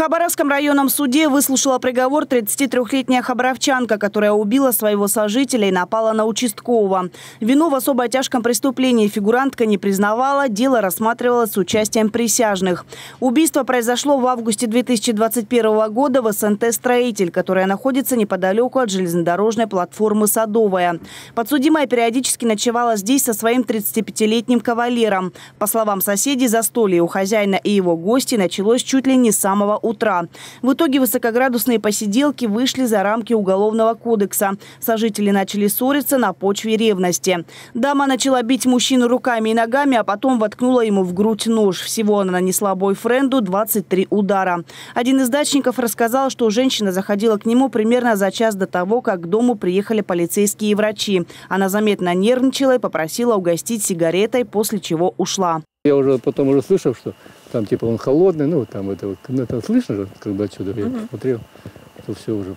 Хабаровском районном суде выслушала приговор 33-летняя хабаровчанка, которая убила своего сожителя и напала на участкового. Вину в особо тяжком преступлении фигурантка не признавала, дело рассматривалось с участием присяжных. Убийство произошло в августе 2021 года в СНТ «Строитель», которая находится неподалеку от железнодорожной платформы «Садовая». Подсудимая периодически ночевала здесь со своим 35-летним кавалером. По словам соседей, застолье у хозяина и его гостей началось чуть ли не с самого утра утра. В итоге высокоградусные посиделки вышли за рамки Уголовного кодекса. Сожители начали ссориться на почве ревности. Дама начала бить мужчину руками и ногами, а потом воткнула ему в грудь нож. Всего она нанесла бойфренду 23 удара. Один из дачников рассказал, что женщина заходила к нему примерно за час до того, как к дому приехали полицейские и врачи. Она заметно нервничала и попросила угостить сигаретой, после чего ушла. Я уже потом уже слышал, что там типа он холодный, ну там это, ну, это слышно же, как бы отсюда я uh-huh. посмотрел, что все уже.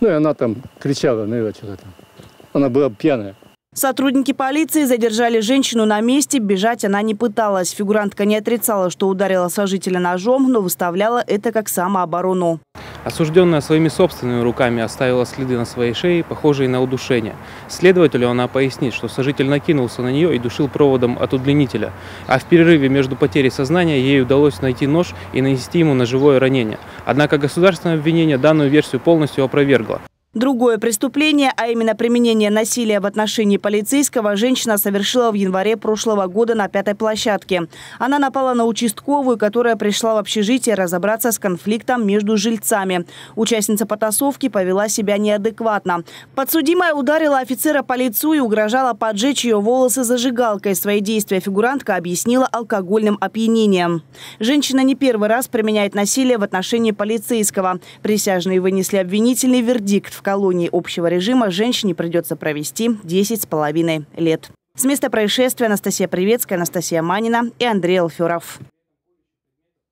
Ну и она там кричала, наверное, что-то там. Она была пьяная. Сотрудники полиции задержали женщину на месте. Бежать она не пыталась. Фигурантка не отрицала, что ударила сожителя ножом, но выставляла это как самооборону. Осужденная своими собственными руками оставила следы на своей шее, похожие на удушение. Следователю она пояснит, что сожитель накинулся на нее и душил проводом от удлинителя, а в перерыве между потерей сознания ей удалось найти нож и нанести ему ножевое ранение. Однако государственное обвинение данную версию полностью опровергло. Другое преступление, а именно применение насилия в отношении полицейского, женщина совершила в январе прошлого года на пятой площадке. Она напала на участковую, которая пришла в общежитие разобраться с конфликтом между жильцами. Участница потасовки повела себя неадекватно. Подсудимая ударила офицера по лицу и угрожала поджечь ее волосы зажигалкой. Свои действия фигурантка объяснила алкогольным опьянением. Женщина не первый раз применяет насилие в отношении полицейского. Присяжные вынесли обвинительный вердикт в колонии общего режима женщине придется провести 10 с половиной лет. С места происшествия Анастасия Приветская, Анастасия Манина и Андрей Алферов.